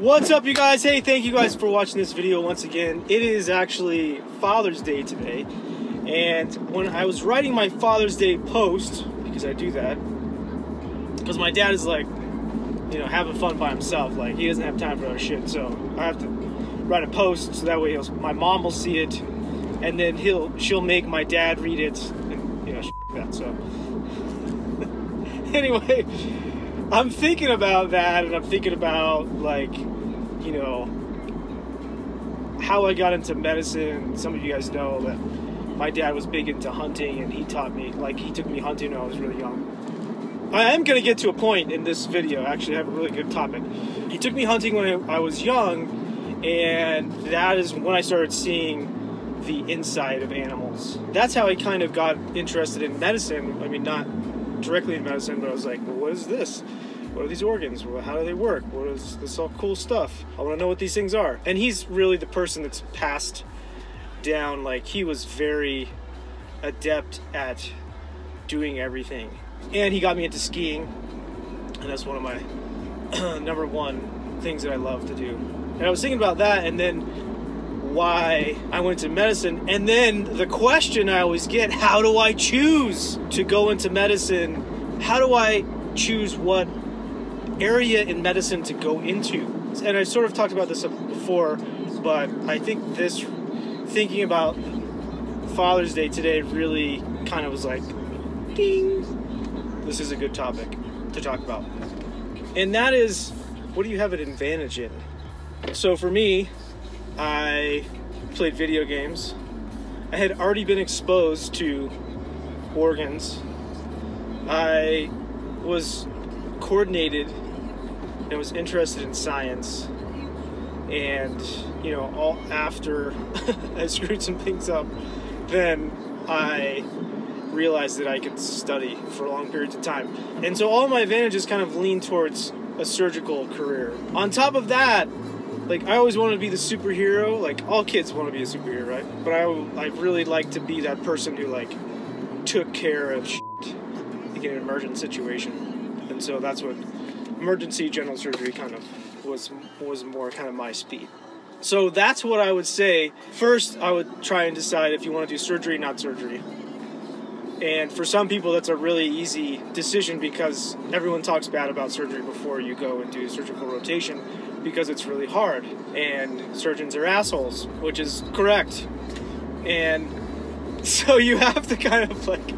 What's up, you guys? Hey, thank you guys for watching this video once again. It is actually Father's Day today, and when I was writing my Father's Day post, because I do that, because my dad is like, you know, having fun by himself, like he doesn't have time for other shit, so I have to write a post so that way my mom will see it, and then he'll she'll make my dad read it, and you know, like that. So anyway. I'm thinking about that, and I'm thinking about like, you know, how I got into medicine. Some of you guys know that my dad was big into hunting, and he taught me, like, he took me hunting when I was really young. I am gonna get to a point in this video. Actually, I have a really good topic. He took me hunting when I was young, and that is when I started seeing the inside of animals. That's how I kind of got interested in medicine. I mean, not directly in medicine, but I was like, well, what is this? What are these organs? How do they work? What is this all cool stuff? I want to know what these things are. And he's really the person that's passed down, like, he was very adept at doing everything. And he got me into skiing, and that's one of my number one things that I love to do. And I was thinking about that, and then why I went to medicine. And then the question I always get how do I choose to go into medicine? How do I choose what area in medicine to go into? And I sort of talked about this before, but I think this, thinking about Father's Day today, really kind of was like, ding, this is a good topic to talk about. And that is, what do you have an advantage in? So for me, I played video games. I had already been exposed to organs. I was coordinated and was interested in science. And, you know, all after I screwed some things up, then I realized that I could study for long periods of time. And so all my advantages kind of lean towards a surgical career. On top of that, like I always wanted to be the superhero. Like all kids want to be a superhero, right? But I I really like to be that person who like took care of shit like in an emergent situation, and so that's what emergency general surgery kind of was was more kind of my speed. So that's what I would say. First, I would try and decide if you want to do surgery, not surgery. And for some people, that's a really easy decision because everyone talks bad about surgery before you go and do surgical rotation because it's really hard and surgeons are assholes, which is correct. And so you have to kind of like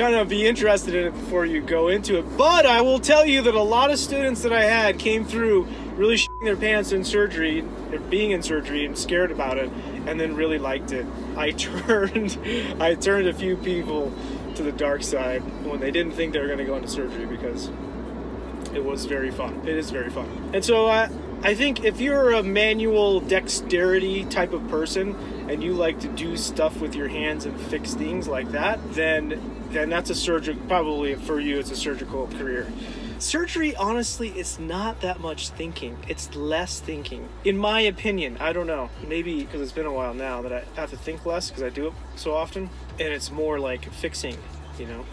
kind of be interested in it before you go into it. But I will tell you that a lot of students that I had came through really shitting their pants in surgery, being in surgery and scared about it, and then really liked it. I turned I turned a few people to the dark side when they didn't think they were going to go into surgery because it was very fun. It is very fun. And so I, I think if you're a manual dexterity type of person and you like to do stuff with your hands and fix things like that, then then that's a surgical probably for you it's a surgical career. Surgery, honestly, it's not that much thinking. It's less thinking. In my opinion, I don't know. Maybe because it's been a while now that I have to think less because I do it so often. And it's more like fixing, you know?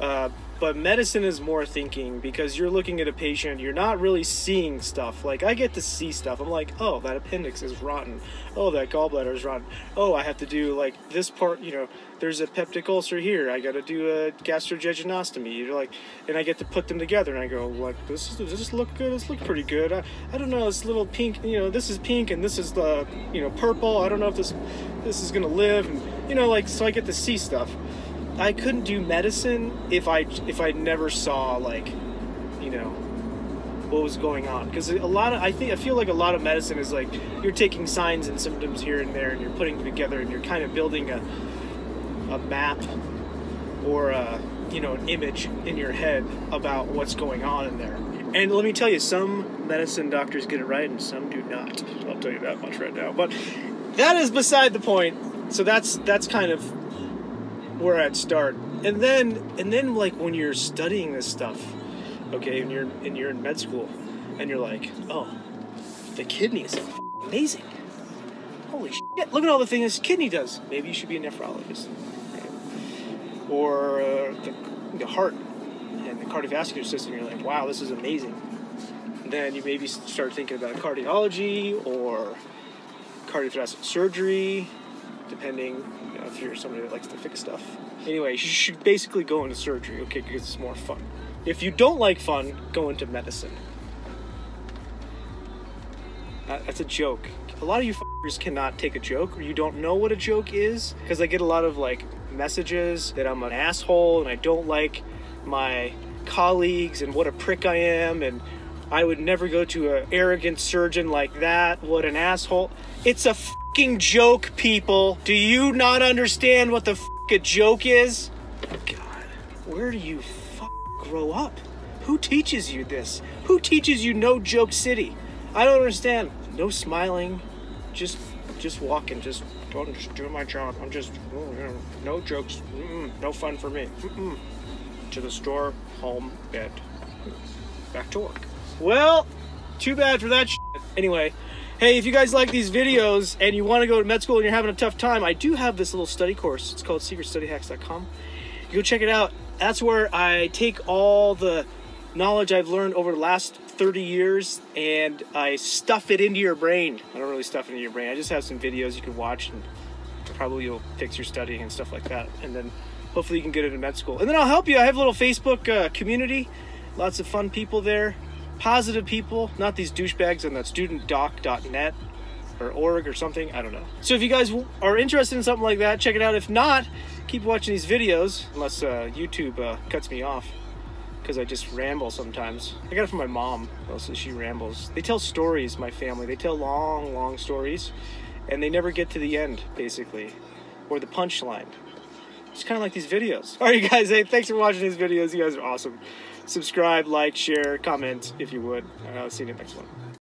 Uh, but medicine is more thinking because you're looking at a patient you're not really seeing stuff. Like i get to see stuff. I'm like oh that appendix is rotten. Oh that gallbladder is rotten. Oh i have to do like this part you know there's a peptic ulcer here. I got to do a gastrojejunostomy. You're like and i get to put them together and i go like this is, this look good? This look pretty good. I, I don't know this little pink you know this is pink and this is the you know purple. I don't know if this this is gonna live and you know like so i get to see stuff I couldn't do medicine if I if I never saw like, you know, what was going on. Because a lot of I think I feel like a lot of medicine is like you're taking signs and symptoms here and there, and you're putting them together, and you're kind of building a a map or a you know an image in your head about what's going on in there. And let me tell you, some medicine doctors get it right, and some do not. I'll tell you that much right now. But that is beside the point. So that's that's kind of where I'd start. And then and then like when you're studying this stuff, okay, and you're and you're in med school and you're like, "Oh, the kidney is amazing. Holy shit, look at all the things this kidney does. Maybe you should be a nephrologist." Or uh, the, the heart and the cardiovascular system, you're like, "Wow, this is amazing." then you maybe start thinking about cardiology or cardiothoracic surgery, depending you know, if you're somebody that likes to fix stuff. Anyway, you should basically go into surgery, okay, because it's more fun. If you don't like fun, go into medicine. That's a joke. A lot of you f***ers cannot take a joke, or you don't know what a joke is, because I get a lot of like messages that I'm an asshole and I don't like my colleagues and what a prick I am and I would never go to an arrogant surgeon like that. What an asshole. It's a fucking joke, people. Do you not understand what the fuck a joke is? God, where do you fuck grow up? Who teaches you this? Who teaches you no joke city? I don't understand. No smiling, just just walking, just just doing my job. I'm just know, no jokes, no fun for me. Mm-mm. To the store, home, bed, back to work. Well, too bad for that. Shit. Anyway, hey, if you guys like these videos and you want to go to med school and you're having a tough time, I do have this little study course. It's called SecretStudyHacks.com. You go check it out. That's where I take all the knowledge I've learned over the last 30 years and I stuff it into your brain. I don't really stuff it into your brain. I just have some videos you can watch and probably you'll fix your studying and stuff like that. And then hopefully you can get into med school. And then I'll help you. I have a little Facebook uh, community. Lots of fun people there. Positive people, not these douchebags on that studentdoc.net or org or something. I don't know. So if you guys are interested in something like that, check it out. If not, keep watching these videos unless uh, YouTube uh, cuts me off because I just ramble sometimes. I got it from my mom. Also, she rambles. They tell stories, my family. They tell long, long stories, and they never get to the end, basically, or the punchline. It's kind of like these videos. All right, you guys. Hey, thanks for watching these videos. You guys are awesome. Subscribe, like, share, comment if you would. And I'll see you in the next one.